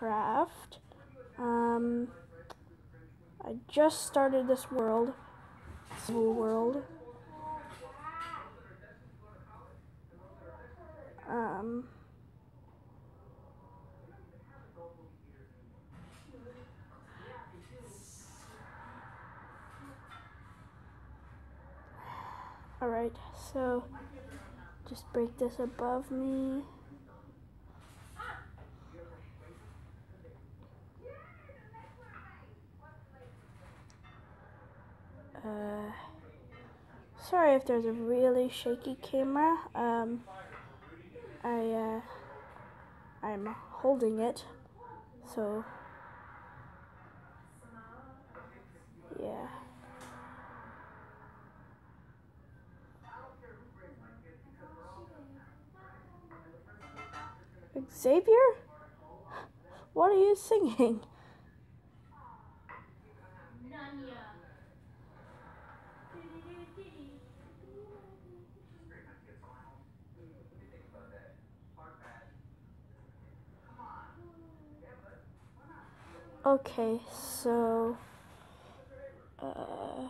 Minecraft. Um, I just started this world. World. Um, Alright, so just break this above me. Uh, sorry if there's a really shaky camera. Um, I, uh, I'm holding it, so, yeah. Xavier? What are you singing? Okay, so uh,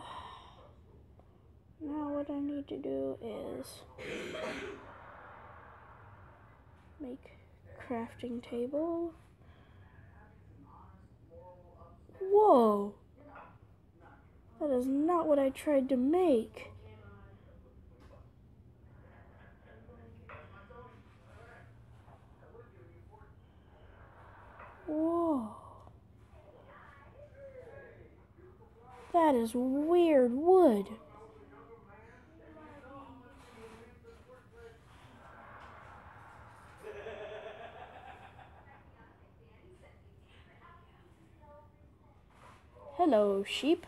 now what I need to do is make crafting table. Whoa! That is not what I tried to make. Whoa. That is weird wood. Hello, sheep.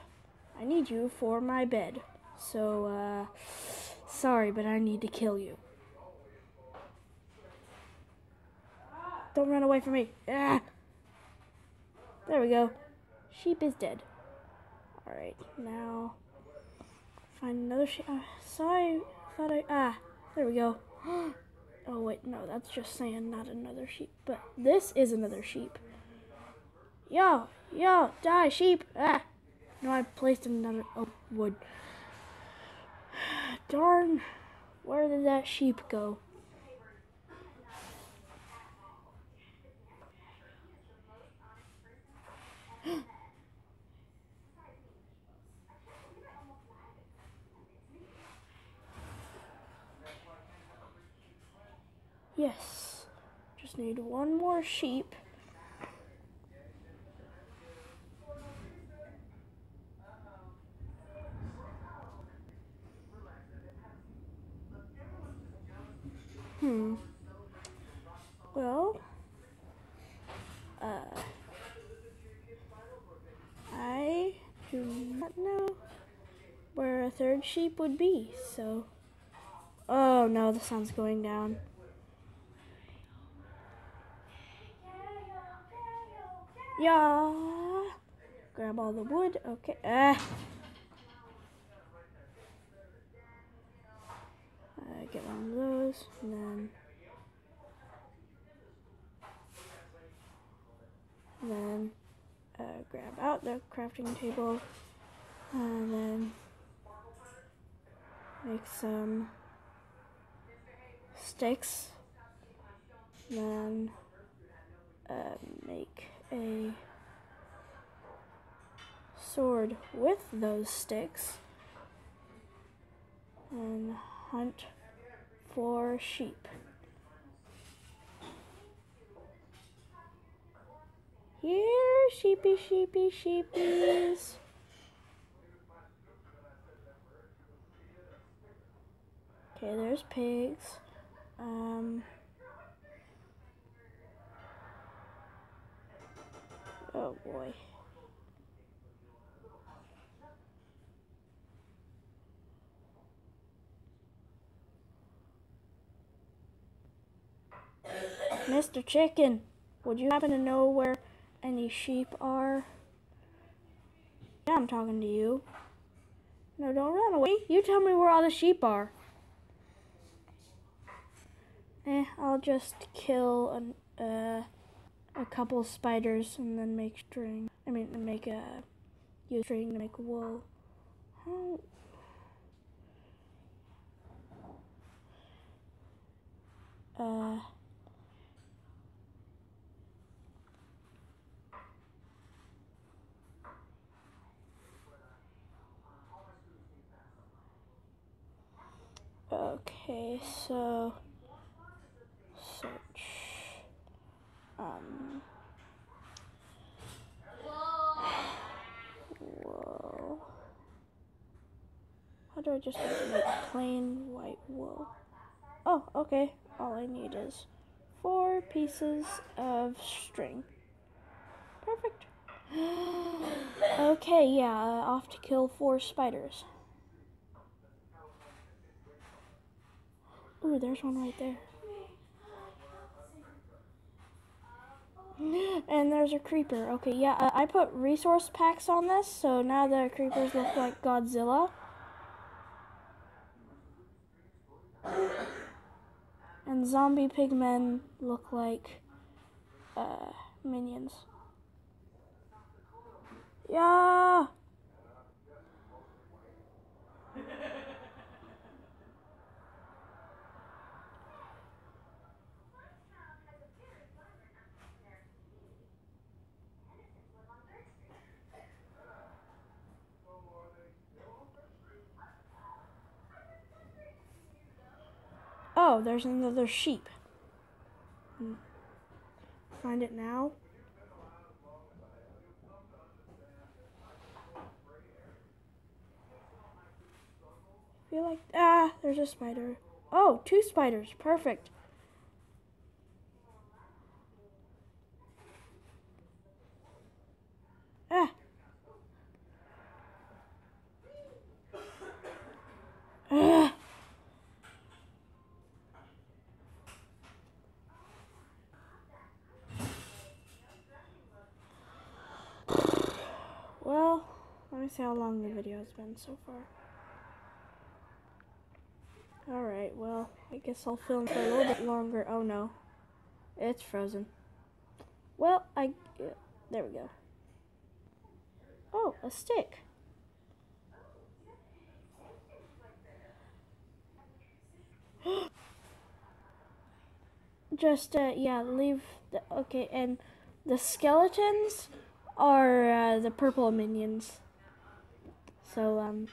I need you for my bed. So, uh, sorry, but I need to kill you. Don't run away from me. Ah! There we go. Sheep is dead. Alright, now find another sheep. Uh, sorry, thought I. Ah, there we go. oh, wait, no, that's just sand, not another sheep. But this is another sheep. Yo, yo, die, sheep. Ah. No, I placed another oh, wood. Darn, where did that sheep go? Yes. Just need one more sheep. Hmm. Well, uh, I do not know where a third sheep would be, so. Oh no, the sun's going down. Yeah. Grab all the wood. Okay. Ah. Uh, get one of those, and then, and then uh, grab out the crafting table, and then make some sticks, then uh, make a sword with those sticks and hunt for sheep. Here, sheepy, sheepy, sheepies. Okay, there's pigs. Um, Oh boy. Mr. Chicken, would you happen to know where any sheep are? Yeah, I'm talking to you. No, don't run away. You tell me where all the sheep are. Eh, I'll just kill an, uh, a couple spiders and then make string. I mean, make a use string to make wool. How? Uh. Okay, so search. Um. Whoa. How do I just make plain white wool? Oh, okay. All I need is four pieces of string. Perfect. okay, yeah, uh, off to kill four spiders. Ooh, there's one right there. And there's a creeper. Okay, yeah, uh, I put resource packs on this, so now the creepers look like Godzilla. And zombie pigmen look like uh, minions. Yeah! Oh, there's another sheep. Hmm. Find it now. feel like ah, there's a spider. Oh, two spiders. Perfect. Ah. Ah. Well, let me see how long the video has been so far. Alright, well, I guess I'll film for a little bit longer. Oh no, it's frozen. Well, I, yeah, there we go. Oh, a stick. Just, uh, yeah, leave, the, okay, and the skeletons are uh, the purple minions. So, um,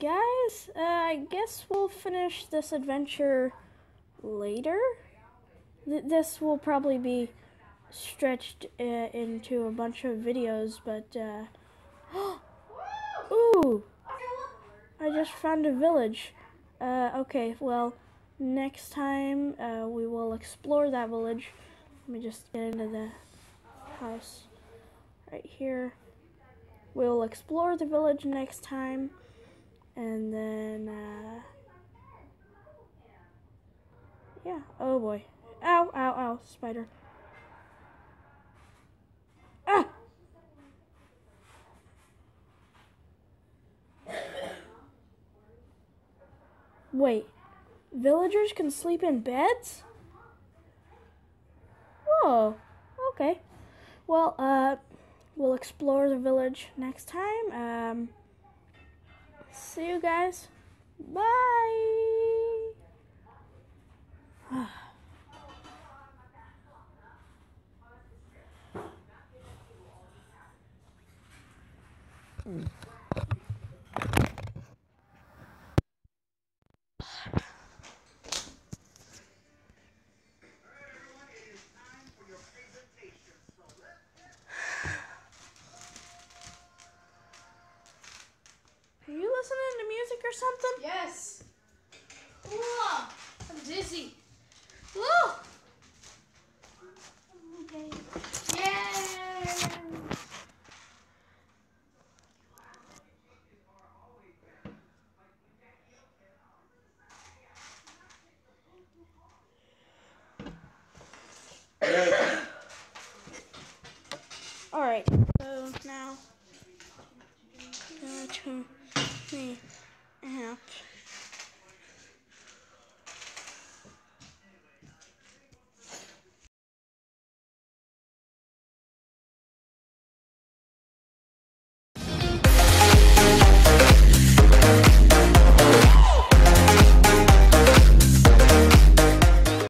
guys, uh, I guess we'll finish this adventure later. Th this will probably be stretched uh, into a bunch of videos, but, uh, ooh, I just found a village. Uh, okay, well, next time, uh, we will explore that village. Let me just get into the house right here. We'll explore the village next time. And then, uh, yeah. Oh boy. Ow, ow, ow, spider. Ah! Wait, villagers can sleep in beds? Whoa, okay. Well, uh, we'll explore the village next time. Um, see you guys. Bye. Or something? Yes. Whoa, I'm dizzy. Whoa. Okay. Yay. All right.